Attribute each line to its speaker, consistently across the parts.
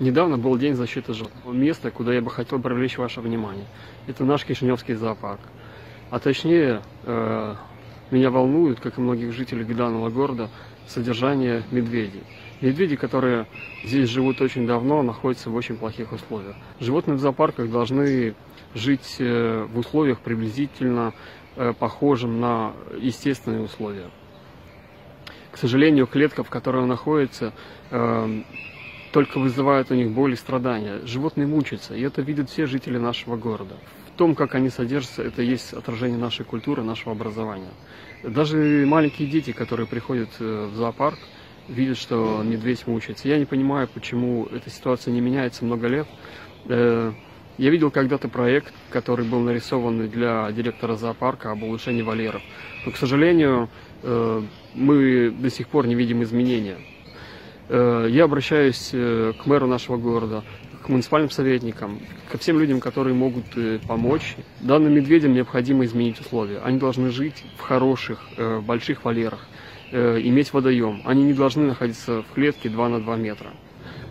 Speaker 1: Недавно был День защиты животных. Место, куда я бы хотел привлечь ваше внимание, это наш Кишиневский зоопарк. А точнее, э, меня волнует, как и многих жителей данного города, содержание медведей. Медведи, которые здесь живут очень давно, находятся в очень плохих условиях. Животные в зоопарках должны жить э, в условиях приблизительно э, похожим на естественные условия. К сожалению, клетка, в которой он находится, только вызывает у них боль и страдания. Животные мучаются, и это видят все жители нашего города. В том, как они содержатся, это есть отражение нашей культуры, нашего образования. Даже маленькие дети, которые приходят в зоопарк, видят, что медведь мучается. Я не понимаю, почему эта ситуация не меняется много лет. Я видел когда-то проект, который был нарисован для директора зоопарка об улучшении вольеров. Но, к сожалению, э, мы до сих пор не видим изменения. Э, я обращаюсь э, к мэру нашего города, к муниципальным советникам, ко всем людям, которые могут помочь. Данным медведям необходимо изменить условия. Они должны жить в хороших, больших вольерах, иметь водоем. Они не должны находиться в клетке 2 на 2 метра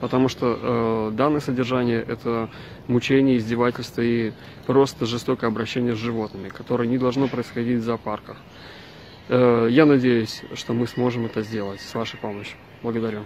Speaker 1: потому что э, данное содержание это мучение, издевательство и просто жестокое обращение с животными, которое не должно происходить в зоопарках. Э, я надеюсь, что мы сможем это сделать с вашей помощью. Благодарю.